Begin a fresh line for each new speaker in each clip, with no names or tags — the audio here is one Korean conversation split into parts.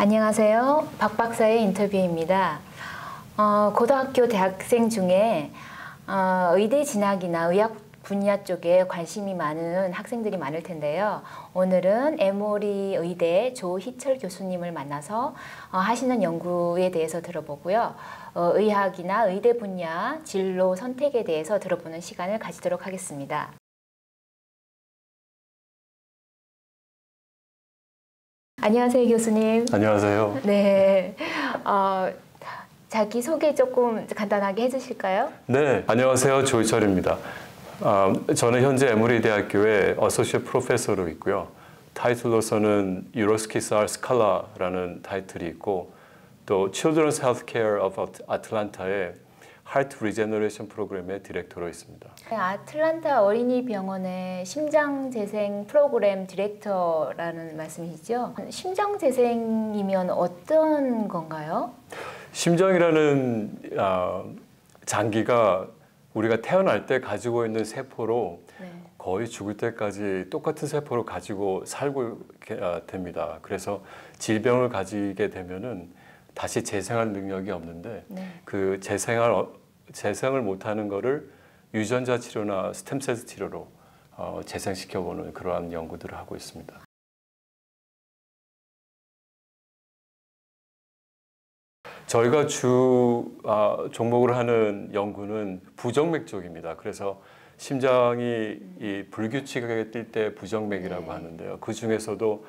안녕하세요. 박 박사의 인터뷰입니다. 어, 고등학교 대학생 중에 어, 의대 진학이나 의학 분야 쪽에 관심이 많은 학생들이 많을 텐데요. 오늘은 에모리 의대 조희철 교수님을 만나서 어, 하시는 연구에 대해서 들어보고요. 어, 의학이나 의대 분야 진로 선택에 대해서 들어보는 시간을 가지도록 하겠습니다. 안녕하세요, 교수님.
안녕하세요.
네. 어, 자기 소개 조금 간단하게 해주실까요?
네, 안녕하세요. 조희철입니다. 어, 저는 현재 에모리 대학교의 associate professor로 있고요. 타이틀로서는 유로스키스 알 스칼라라는 타이틀이 있고 또 Children's Healthcare of Atlanta의 heart regeneration 프로그램의 디렉터로 있습니다.
네, 아틀란타 어린이 병원의 심장 재생 프로그램 디렉터라는 말씀이시죠? 심장 재생이면 어떤 건가요?
심장이라는 어, 장기가 우리가 태어날 때 가지고 있는 세포로
네.
거의 죽을 때까지 똑같은 세포를 가지고 살고 어, 됩니다. 그래서 질병을 가지게 되면은 다시 재생할 능력이 없는데
네.
그 재생할 어, 재생을 못하는 거를 유전자 치료나 스템셀 치료로 어, 재생시켜 보는 그러한 연구들을 하고 있습니다. 저희가 주 아, 종목을 하는 연구는 부정맥 쪽입니다. 그래서 심장이 이 불규칙하게 뛸 때 부정맥이라고
네.
하는데요. 그 중에서도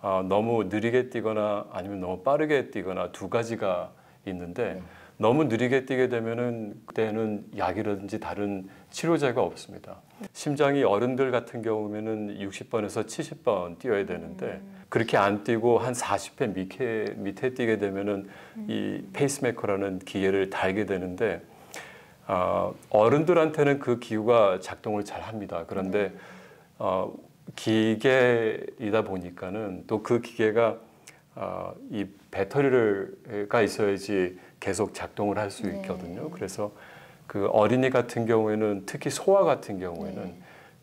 아, 너무 느리게 뛰거나 아니면 너무 빠르게 뛰거나 두 가지가 있는데
네.
너무 느리게 뛰게 되면은 그때는 약이라든지 다른 치료제가 없습니다. 심장이 어른들 같은 경우면은 60번에서 70번 뛰어야 되는데 그렇게 안 뛰고 한 40회 밑에 밑에 뛰게 되면은 이 페이스메이커라는 기계를 달게 되는데 어, 어른들한테는 그 기구가 작동을 잘 합니다. 그런데 어, 기계이다 보니까는 또 그 기계가 어, 이 배터리가 있어야지 계속 작동을 할수
네.
있거든요. 그래서 그 어린이 같은 경우에는 특히 소아 같은 경우에는
네.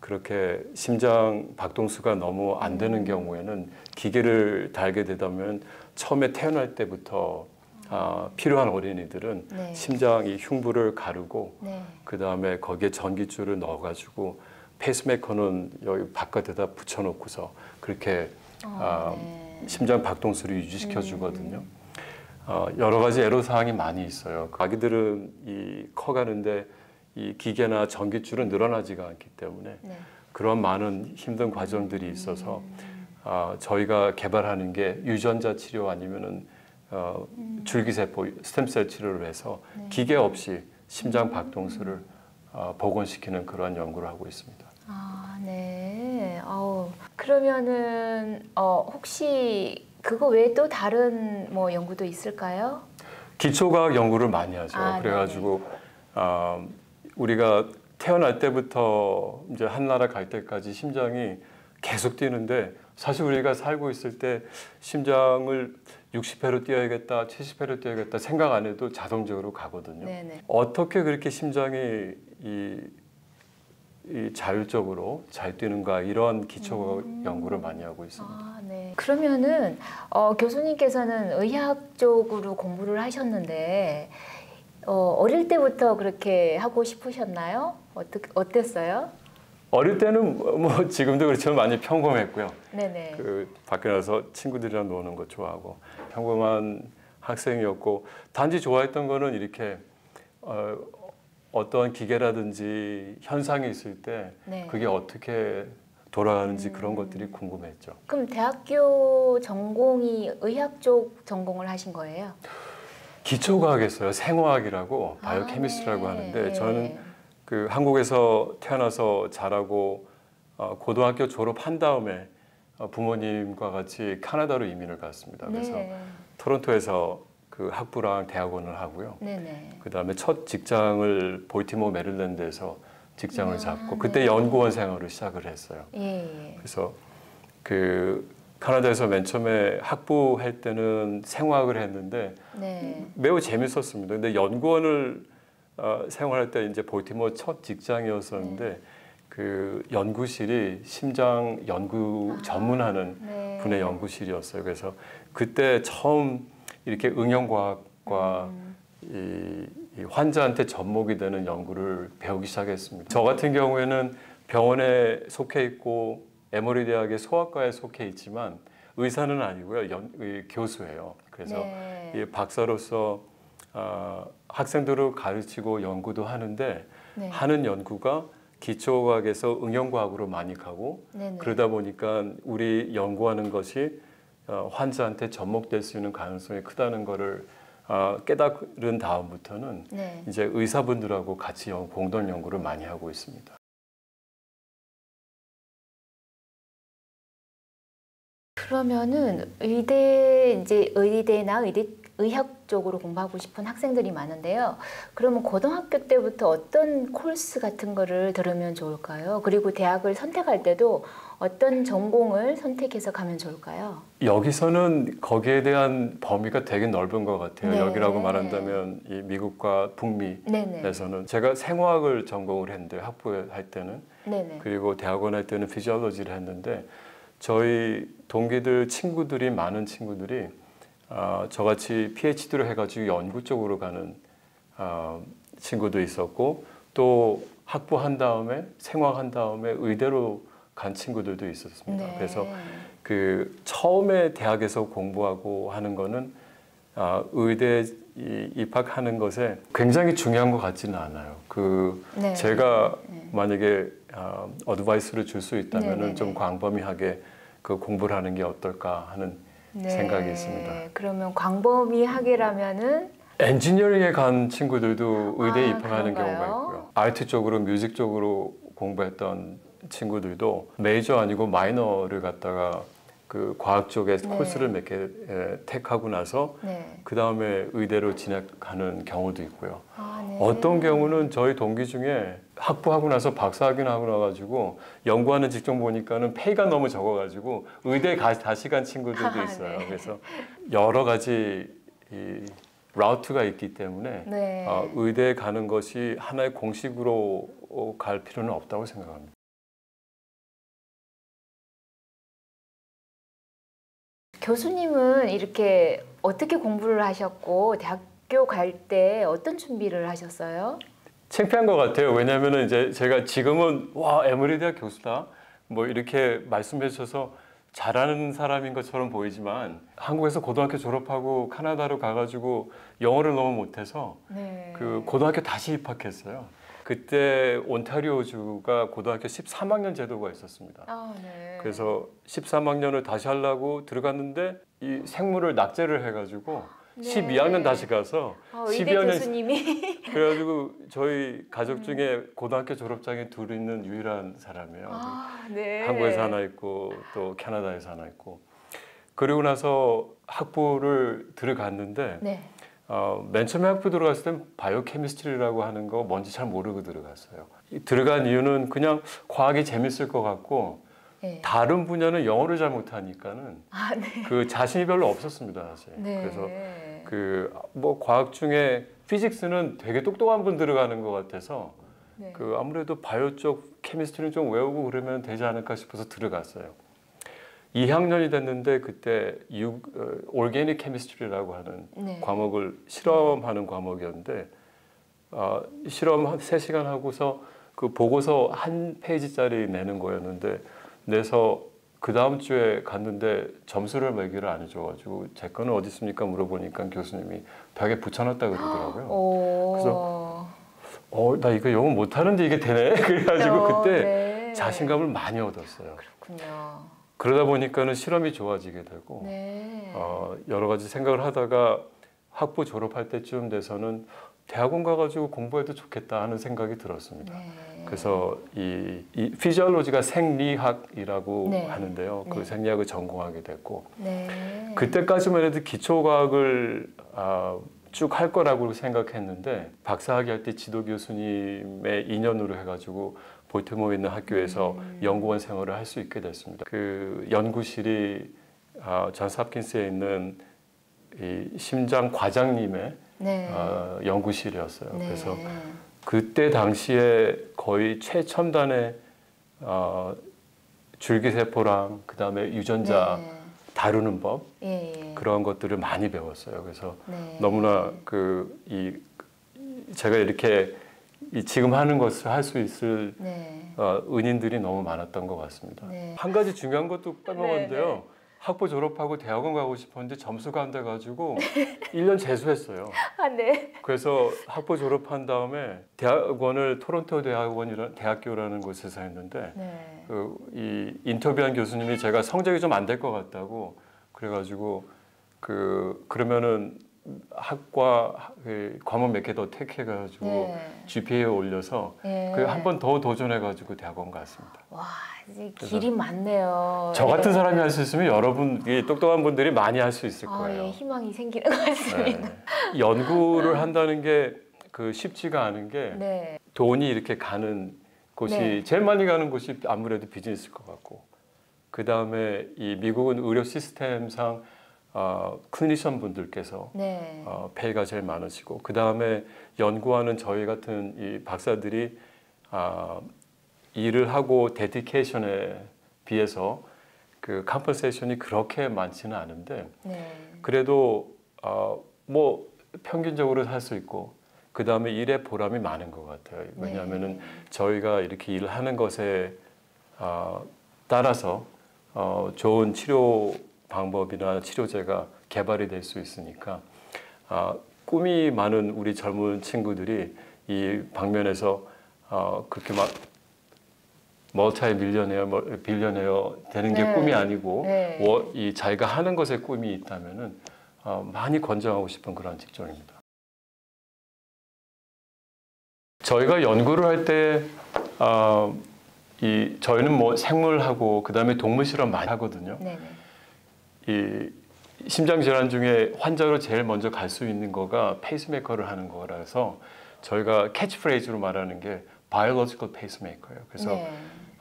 그렇게 심장 박동수가 너무 안 되는
음.
경우에는 기계를 달게 되다면 처음에 태어날 때부터 아, 필요한 어린이들은
네.
심장이 흉부를 가르고
네.
그 다음에 거기에 전기줄을 넣어가지고 페이스메이커는 여기 바깥에다 붙여놓고서 그렇게 아,
네.
심장 박동수를 유지시켜 주거든요. 어, 여러 가지 애로 사항이 많이 있어요. 아기들은 이 커가는데 이 기계나 전기줄은 늘어나지가 않기 때문에
네.
그런 많은 힘든 과정들이 있어서 아, 저희가 개발하는 게 유전자 치료 아니면은 어, 줄기세포 스템셀 치료를 해서 기계 없이 심장 박동수를 어, 복원시키는 그러한 연구를 하고 있습니다.
아, 네. 아우, 그러면은 어, 혹시 그거 외에 또 다른 뭐 연구도 있을까요?
기초과학 연구를 많이 하죠.
아,
그래가지고 아, 우리가 태어날 때부터 이제 한 나라 갈 때까지 심장이 계속 뛰는데 사실 우리가 살고 있을 때 심장을 60회로 뛰어야겠다, 70회로 뛰어야겠다 생각 안 해도 자동적으로 가거든요.
네네.
어떻게 그렇게 심장이 이, 이 자율적으로 잘 뛰는가 이런 기초 연구를 많이 하고 있습니다.
아, 네. 그러면은 어, 교수님께서는 의학 쪽으로 공부를 하셨는데 어, 어릴 때부터 그렇게 하고 싶으셨나요? 어떻 어땠어요?
어릴 때는 뭐- 뭐 지금도 그렇지만 많이 평범했고요.
네네.
그 밖에 나서 친구들이랑 노는 거 좋아하고 평범한 학생이었고 단지 좋아했던 거는 이렇게 어, 어떤 기계라든지 현상이 있을 때
네.
그게 어떻게 돌아가는지 그런 것들이 궁금했죠.
그럼 대학교 전공이 의학 쪽 전공을 하신 거예요?
기초과학에서요 생화학이라고
아,
바이오케미스트라고
네.
하는데
네.
저는 그 한국에서 태어나서 자라고 어, 고등학교 졸업한 다음에 어, 부모님과 같이 카나다로 이민을 갔습니다. 그래서
네.
토론토에서 그 학부랑 대학원을 하고요.
네네.
그 다음에 첫 직장을 볼티모 메릴랜드에서 직장을
아,
잡고
네.
그때 연구원 생활을 시작을 했어요.
예. 예.
그래서 그 카나다에서 맨 처음에 학부 할 때는 생화학을 했는데
네.
매우 재밌었습니다. 근데 연구원을 어, 생활할 때 이제 볼티모 첫 직장이었었는데 그 연구실이 심장 연구 전문하는
네.
분의 연구실이었어요. 그래서 그때 처음 이렇게 응용과학과
음.
이, 이 환자한테 접목이 되는 연구를 배우기 시작했습니다. 저 같은 경우에는 병원에 속해 있고 에머리 대학의 소아과에 속해 있지만 의사는 아니고요. 연, 의, 교수예요. 그래서
네.
이 박사로서 아, 학생들을 가르치고 연구도 하는데
네.
하는 연구가 기초과학에서 응용과학으로 많이 가고
네네.
그러다 보니까 우리 연구하는 것이 어, 환자한테 접목될 수 있는 가능성이 크다는 거를 어, 깨달은 다음부터는
네.
이제 의사분들하고 같이 연- 공동 연구를 많이 하고 있습니다.
그러면은 의대 이제 의대나 의대 의학 쪽으로 공부하고 싶은 학생들이 많은데요. 그러면 고등학교 때부터 어떤 코र्스 같은 거를 들으면 좋을까요? 그리고 대학을 선택할 때도 어떤 전공을 선택해서 가면 좋을까요?
여기서는 거기에 대한 범위가 되게 넓은 것 같아요.
네.
여기라고 말한다면 이 미국과 북미
네네.
에서는 제가 생화학을 전공을 했는데 학부할 때는
네네.
그리고 대학원 할 때는 피지올로지를 했는데 저희 동기들 친구들이 많은 친구들이 아, 저같이 PhD를 해가지고 연구 쪽으로 가는 아, 친구도 있었고 또 학부한 다음에 생화한 다음에 의대로 간 친구들도 있었습니다.
네.
그래서 그 처음에 대학에서 공부하고 하는 거는 아, 의대 이- 입학하는 것에 굉장히 중요한 것 같지는 않아요. 그
네.
제가
네.
만약에 아, 어드바이스를 줄수
네, 네,
있다면 좀
네.
광범위하게 그 공부를 하는 게 어떨까 하는 생각이 있습니다.
네. 그러면 광범위하게라면은
엔지니어링에 간 친구들도 의대에
아,
입학하는
그런가요?
경우가 있고요. 아트 쪽으로 뮤직 쪽으로 공부했던 친구들도 메이저 아니고 마이너를 갖다가 그 과학 쪽에
네.
코스를 몇 개 택하고 나서
네.
그 다음에 의대로 진학하는 경우도 있고요.
아, 네.
어떤 경우는 저희 동기 중에 학부하고 나서 박사학위 하고 나가지고 연구하는 직종 보니까는 페이가 너무 적어가지고 의대 가, 다시 간 친구들도
아,
있어요.
네.
그래서 여러 가지 이 라우트가 있기 때문에
네.
어, 의대에 가는 것이 하나의 공식으로 어, 갈 필요는 없다고 생각합니다.
교수님은 이렇게 어떻게 공부를 하셨고 대학교 갈 때 어떤 준비를 하셨어요?
창피한 것 같아요. 왜냐하면 이제 제가 지금은 와 에머리 대학 교수다 뭐 이렇게 말씀해 주셔서 잘하는 사람인 것처럼 보이지만 한국에서 고등학교 졸업하고 카나다로 가가지고 영어를 너무 못해서
네.
그 고등학교 다시 입학했어요. 그때 온타리오주가 고등학교 13학년 제도가 있었습니다.
아, 네.
그래서 13학년을 다시 하려고 들어갔는데 이 생물을 낙제를 해가지고
네.
12학년 다시 가서
어, 의대
12학년
교수님이
그래가지고 저희 가족 중에 고등학교 졸업장에 둘 있는 유일한 사람이에요.
아, 네.
한국에서 하나 있고 또 캐나다에서 하나 있고 그리고 나서 학부를 들어갔는데
네.
어, 맨 처음에 학부 들어갔을 땐 바이오케미스트리라고 하는 거 뭔지 잘 모르고 들어갔어요. 이 들어간 이유는 그냥 과학이 재밌을 것 같고
네.
다른 분야는 영어를 잘 못하니까는
아, 네.
그 자신이 별로 없었습니다 사실.
네.
그래서 그 뭐 과학 중에 피직스는 되게 똑똑한 분 들어가는 것 같아서
네.
그 아무래도 바이오 쪽 케미스트리는 좀 외우고 그러면 되지 않을까 싶어서 들어갔어요. 2학년이 됐는데 그때 유, 어, 올게닉 케미스트리라고 하는
네.
과목을 실험하는 과목이었는데 어, 실험 한 3시간 하고서 그 보고서 한 페이지짜리 내는 거였는데 내서 그 다음 주에 갔는데 점수를 매기를 안 해줘가지고 제 거는 어디 있습니까 물어보니까 교수님이 벽에 붙여놨다 그러더라고요.
오.
그래서 어, 나 이거 영어 못하는데 이게 되네. 그래가지고
어,
그때
네.
자신감을 많이 얻었어요.
그렇군요.
그러다 보니까는 실험이 좋아지게 되고
네.
어, 여러 가지 생각을 하다가 학부 졸업할 때쯤 돼서는 대학원 가가지고 공부해도 좋겠다 하는 생각이 들었습니다.
네.
그래서 이, 이 피지올로지가 생리학이라고
네.
하는데요. 그
네.
생리학을 전공하게 됐고
네.
그때까지만 해도 기초과학을 아, 쭉 할 거라고 생각했는데 박사학위 할 때 지도 교수님의 인연으로 해가지고 볼티모어 있는 학교에서
음.
연구원 생활을 할 수 있게 됐습니다. 그 연구실이 아, 존스 홉킨스에 있는 이 심장 과장님의
네.
아, 연구실이었어요.
네.
그래서 그때 당시에 거의 최첨단의 어, 줄기세포랑 그다음에 유전자
네.
다루는 법
예, 예.
그런 것들을 많이 배웠어요. 그래서
네.
너무나 그 이 제가 이렇게 이 지금 하는 것을 할 수 있을
네.
어, 은인들이 너무 많았던 것 같습니다.
네.
한 가지 중요한 것도 빼먹었는데요. 학부 졸업하고 대학원 가고 싶었는데 점수가 안 돼가지고 1년 재수했어요.
아, 네.
그래서 학부 졸업한 다음에 대학원을 토론토 대학원이라 대학교라는 곳에서 했는데
네.
그 이 인터뷰한 교수님이 제가 성적이 좀 안 될 것 같다고 그래가지고 그 그러면은 학과 그 과목 몇 개 더 택해가지고
네.
GPA 올려서
예.
그한 번 더 도전해가지고 대학원 갔습니다.
와, 이제 길이 많네요.
저 같은
예.
사람이 할 수 있으면 여러분 이 똑똑한 분들이 많이 할 수 있을
아,
거예요.
예, 희망이 생기는 것 같습니다.
네. 연구를 한다는 게 그 쉽지가 않은 게
네.
돈이 이렇게 가는 곳이
네.
제일 많이 가는 곳이 아무래도 비즈니스일 것 같고 그 다음에 이 미국은 의료 시스템상 어, clinician 분들께서
네.
어, 페이가 제일 많으시고 그 다음에 연구하는 저희 같은 이 박사들이 아, 일을 하고 dedication에 비해서 그 compensation이 그렇게 많지는 않은데
네.
그래도 어, 뭐 평균적으로 살수 있고 그 다음에 일의 보람이 많은 것 같아요. 왜냐하면은
네.
저희가 이렇게 일을 하는 것에 어, 따라서 어, 좋은 치료 방법이나 치료제가 개발이 될 수 있으니까 아, 꿈이 많은 우리 젊은 친구들이 이 방면에서 어, 그렇게 막 multi-millionaire, billionaire 되는 게
네.
꿈이 아니고
네.
워- 이 자기가 하는 것에 꿈이 있다면은 어, 많이 권장하고 싶은 그런 직종입니다. 저희가 연구를 할때 어, 이 저희는 뭐 생물하고 그다음에 동물 실험 많이 하거든요.
네. 네.
이 심장 질환 중에 환자로 제일 먼저 갈 수 있는 거가 페이스메이커를 하는 거라서 저희가 캐치프레이즈로 말하는 게 biological pacemaker예요. 그래서
네.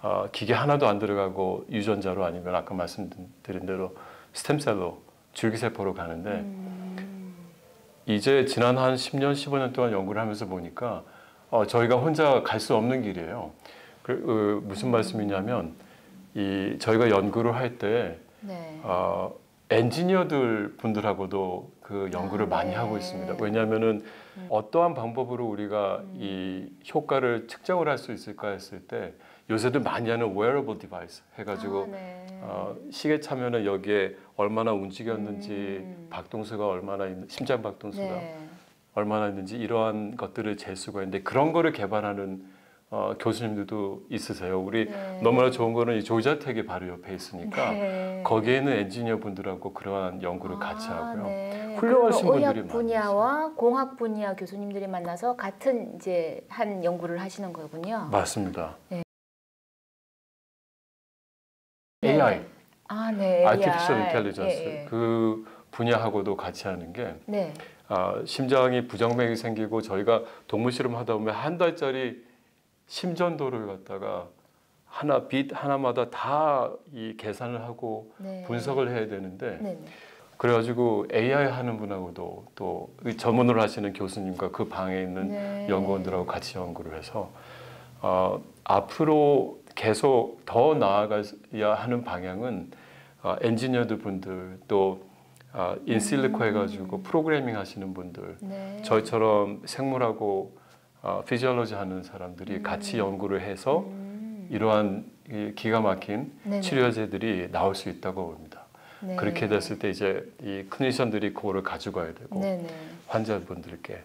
어, 기계 하나도 안 들어가고 유전자로 아니면 아까 말씀드린 대로 stem cell로 줄기세포로 가는데
음.
이제 지난 한 10년, 15년 동안 연구를 하면서 보니까 어, 저희가 혼자 갈 수 없는 길이에요. 그, 어, 무슨 말씀이냐면 이 저희가 연구를 할때
네.
어, 엔지니어들 분들하고도 그 연구를
아,
많이
네.
하고 있습니다. 왜냐하면은
음.
어떠한 방법으로 우리가
음.
이 효과를 측정을 할 수 있을까 했을 때 요새도 많이 하는 wearable device 해가지고
아, 네.
어, 시계 차면은 여기에 얼마나 움직였는지
음.
박동수가 얼마나 있는 심장 박동수가
네.
얼마나 있는지 이러한 것들을 잴 수가 있는데 그런 거를 개발하는 어, 교수님들도 있으세요. 우리
네.
너무나 좋은 거는 이 조자택이 바로 옆에 있으니까
네.
거기에는 엔지니어 분들하고 그러한 연구를 같이
아,
하고요.
네.
훌륭하신 분들이 많이
분야와 공학 분야 교수님들이 만나서 같은 이제 한 연구를 하시는 거군요.
맞습니다.
네.
AI,
아, 네.
Artificial
AI.
Intelligence
예, 예.
그 분야하고도 같이 하는 게
네.
아, 심장이 부정맥이 생기고 저희가 동물 실험 하다 보면 한 달짜리 심전도를 갖다가 하나 빛 하나마다 다 이 계산을 하고
네.
분석을 해야 되는데
네. 네.
그래가지고 AI 하는 분하고도 또이 전문으로 하시는 교수님과 그 방에 있는
네.
연구원들하고 같이 연구를 해서 어, 앞으로 계속 더 나아가야 하는 방향은 어, 엔지니어들 분들 또 어, 인실리코 해가지고 프로그래밍 하시는 분들
네.
저희처럼 생물하고 어, 피지올로지 하는 사람들이 같이 연구를 해서
음.
이러한 이 기가 막힌
네네.
치료제들이 나올 수 있다고 봅니다.
네.
그렇게 됐을 때 이제 이 클리니션들이 그거를 가져가야 되고
네네.
환자분들께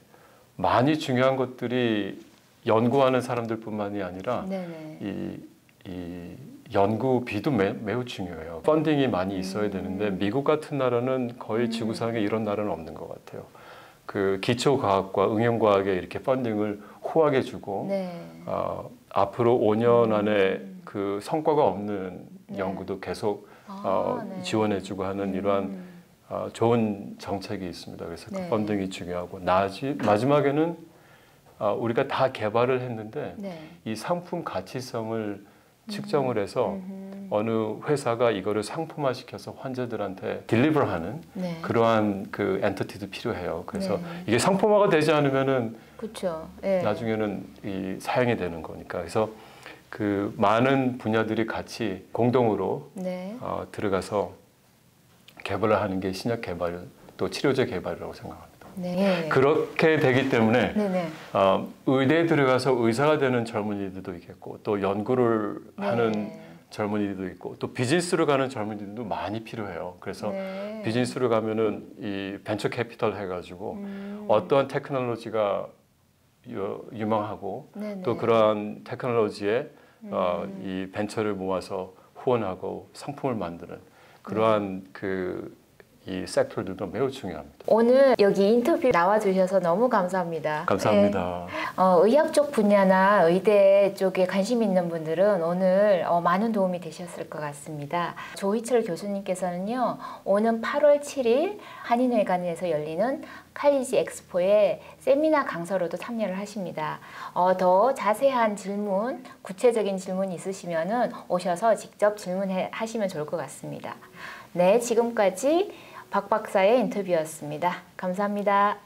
많이 중요한 것들이 연구하는 사람들뿐만이 아니라. 이, 이 연구비도 매, 매우 중요해요. 펀딩이 많이 있어야 되는데 미국 같은 나라는 거의
음.
지구상에 이런 나라는 없는 것 같아요. 그 기초 과학과 응용 과학에 이렇게 펀딩을 호하게 주고
네.
어, 앞으로 5년 안에
음.
그 성과가 없는
네.
연구도 계속
아,
어,
네.
지원해주고 하는 이러한
음.
어, 좋은 정책이 있습니다. 그래서
네.
그 펀딩이 중요하고 나지, 마지막에는 어, 우리가 다 개발을 했는데
네.
이 상품 가치성을 측정을 해서
음흠.
어느 회사가 이거를 상품화시켜서 환자들한테 딜리버하는
네.
그러한 그 엔터티도 필요해요. 그래서
네.
이게 상품화가 되지 않으면은
그렇죠. 예.
나중에는 이 사용이 되는 거니까 그래서 그 많은 분야들이 같이 공동으로
네.
어, 들어가서 개발을 하는 게 신약 개발 또 치료제 개발이라고 생각합니다.
네.
그렇게 되기 때문에
네네.
어, 의대에 들어가서 의사가 되는 젊은이들도 있겠고 또 연구를 하는
네.
젊은이들도 있고 또 비즈니스로 가는 젊은이들도 많이 필요해요. 그래서
네.
비즈니스로 가면은 이 벤처 캐피털 해가지고
음.
어떠한 테크놀로지가 유- 유망하고
네네.
또 그러한 테크놀로지에 어,
음.
이 벤처를 모아서 후원하고 상품을 만드는 그러한 그 이 섹터들도 매우 중요합니다.
오늘 여기 인터뷰 나와주셔서 너무 감사합니다.
감사합니다.
네. 어, 의학 쪽 분야나 의대 쪽에 관심 있는 분들은 오늘 어, 많은 도움이 되셨을 것 같습니다. 조희철 교수님께서는요, 오는 8월 7일 한인회관에서 열리는 칼리지 엑스포에 세미나 강사로도 참여를 하십니다. 어, 더 자세한 질문, 구체적인 질문 있으시면은 오셔서 직접 질문하시면 좋을 것 같습니다. 네, 지금까지 박 박사의 인터뷰였습니다. 감사합니다.